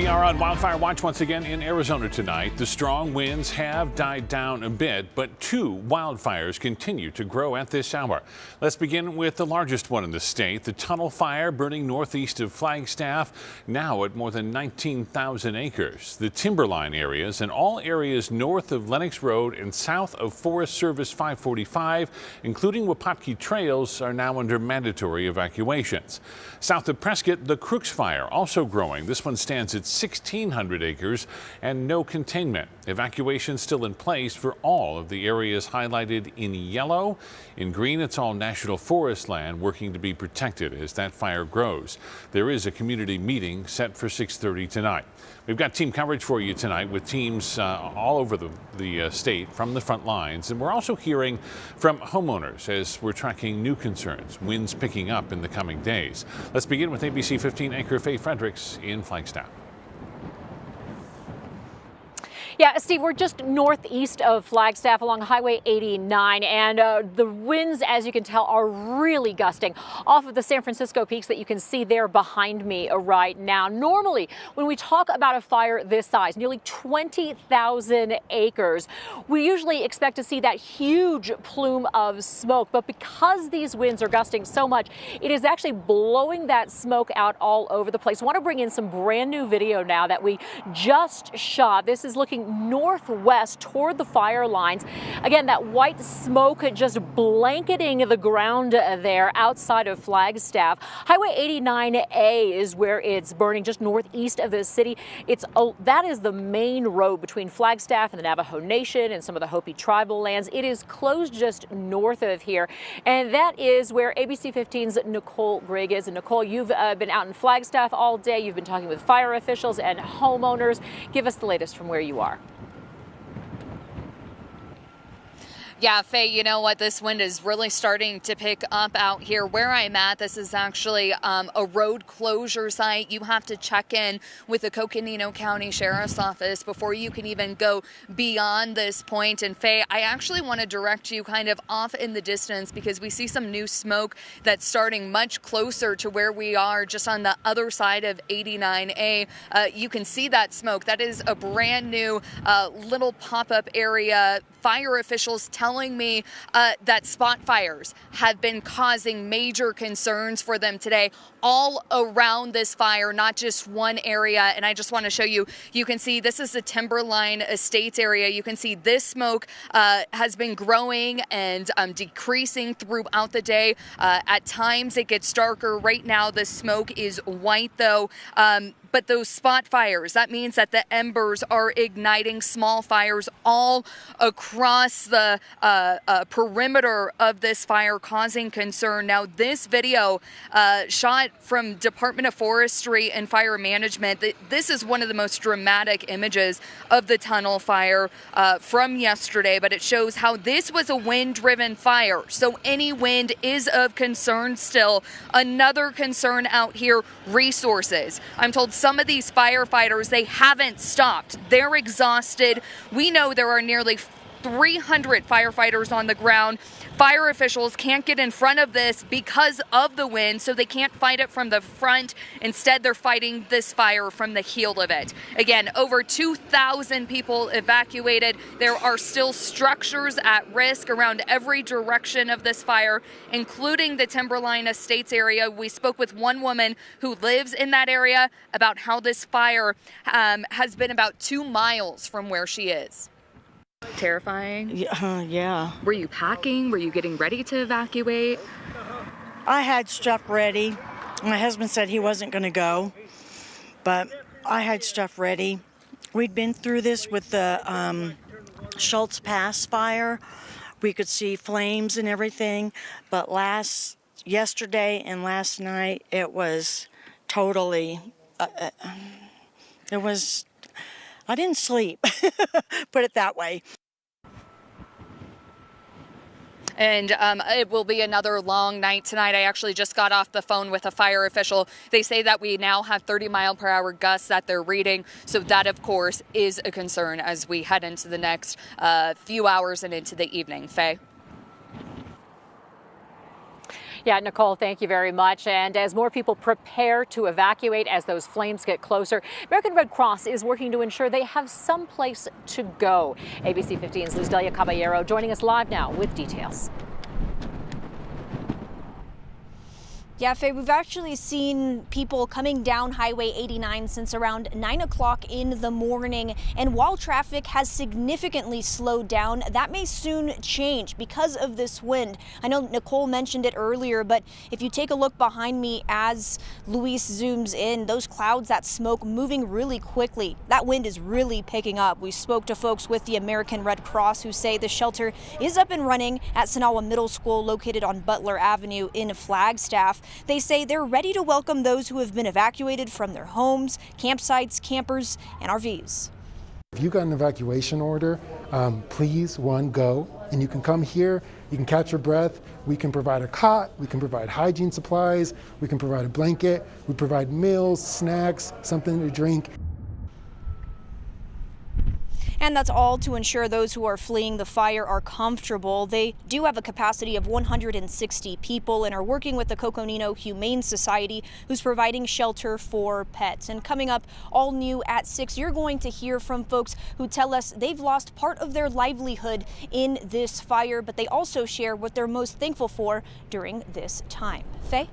We are on wildfire watch once again in Arizona tonight. The strong winds have died down a bit, but two wildfires continue to grow at this hour. Let's begin with the largest one in the state, the tunnel fire burning northeast of Flagstaff, now at more than 19,000 acres. The timberline areas and all areas north of Lenox Road and south of Forest Service 545, including Wupatki trails, are now under mandatory evacuations. South of Prescott, the Crooks fire also growing. This one stands at 1,600 acres and no containment. Evacuation still in place for all of the areas highlighted in yellow. In green, it's all national forest land working to be protected as that fire grows. There is a community meeting set for 6:30 tonight. We've got team coverage for you tonight with teams uh, all over the, the uh, state from the front lines. And we're also hearing from homeowners as we're tracking new concerns, winds picking up in the coming days. Let's begin with ABC 15 anchor Faye Fredericks in Flagstaff. Yeah, Steve, we're just northeast of Flagstaff along Highway 89, and uh, the winds, as you can tell, are really gusting off of the San Francisco peaks that you can see there behind me right now. Normally, when we talk about a fire this size, nearly 20,000 acres, we usually expect to see that huge plume of smoke, but because these winds are gusting so much, it is actually blowing that smoke out all over the place. I want to bring in some brand new video now that we just shot. This is looking northwest toward the fire lines. Again, that white smoke just blanketing the ground there outside of Flagstaff. Highway 89A is where it's burning just northeast of the city. It's a, that is the main road between Flagstaff and the Navajo Nation and some of the Hopi tribal lands. It is closed just north of here, and that is where ABC 15's Nicole Grigg is. And Nicole, you've uh, been out in Flagstaff all day. You've been talking with fire officials and homeowners. Give us the latest from where you are are. Yeah, Faye, you know what? This wind is really starting to pick up out here. Where I'm at, this is actually um, a road closure site. You have to check in with the Coconino County Sheriff's Office before you can even go beyond this point. And Faye, I actually want to direct you kind of off in the distance because we see some new smoke that's starting much closer to where we are, just on the other side of 89A. Uh, you can see that smoke. That is a brand new uh, little pop up area. Fire officials tell telling me uh, that spot fires have been causing major concerns for them today all around this fire, not just one area. And I just want to show you, you can see this is the Timberline Estates area. You can see this smoke uh, has been growing and um, decreasing throughout the day. Uh, at times it gets darker. Right now the smoke is white though. Um, but those spot fires, that means that the embers are igniting small fires all across the uh, uh, perimeter of this fire, causing concern. Now, this video uh, shot from Department of Forestry and Fire Management, this is one of the most dramatic images of the tunnel fire uh, from yesterday, but it shows how this was a wind-driven fire. So any wind is of concern still. Another concern out here, resources. I'm told some of these firefighters, they haven't stopped. They're exhausted. We know there are nearly 300 firefighters on the ground. Fire officials can't get in front of this because of the wind, so they can't fight it from the front. Instead, they're fighting this fire from the heel of it. Again, over 2,000 people evacuated. There are still structures at risk around every direction of this fire, including the Timberline Estates area. We spoke with one woman who lives in that area about how this fire um, has been about two miles from where she is. Terrifying? Yeah, uh, yeah. Were you packing? Were you getting ready to evacuate? I had stuff ready. My husband said he wasn't going to go, but I had stuff ready. We'd been through this with the um, Schultz Pass fire. We could see flames and everything, but last yesterday and last night it was totally. Uh, uh it was I didn't sleep, put it that way. And um, it will be another long night tonight. I actually just got off the phone with a fire official. They say that we now have 30 mile per hour gusts that they're reading. So that, of course, is a concern as we head into the next uh, few hours and into the evening. Faye? Yeah, Nicole, thank you very much. And as more people prepare to evacuate as those flames get closer, American Red Cross is working to ensure they have some place to go. ABC 15's Luz Delia Caballero joining us live now with details. Yeah, Faye, we've actually seen people coming down Highway 89 since around 9 o'clock in the morning. And while traffic has significantly slowed down, that may soon change because of this wind. I know Nicole mentioned it earlier, but if you take a look behind me as Luis zooms in, those clouds, that smoke moving really quickly. That wind is really picking up. We spoke to folks with the American Red Cross who say the shelter is up and running at Sinagua Middle School located on Butler Avenue in Flagstaff. They say they're ready to welcome those who have been evacuated from their homes, campsites, campers, and RVs. If you got an evacuation order, um, please, one, go. And you can come here, you can catch your breath. We can provide a cot, we can provide hygiene supplies, we can provide a blanket, we provide meals, snacks, something to drink. And that's all to ensure those who are fleeing the fire are comfortable. They do have a capacity of 160 people and are working with the Coconino Humane Society, who's providing shelter for pets. And coming up all new at 6, you're going to hear from folks who tell us they've lost part of their livelihood in this fire, but they also share what they're most thankful for during this time. Faye?